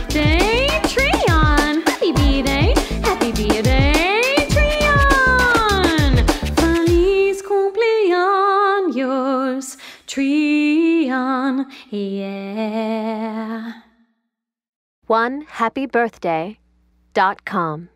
birthday, Treon! Happy B Day! Happy B Day, Treon! Feliz cumpleaños, Treon, yeah. One happy birthday dot com.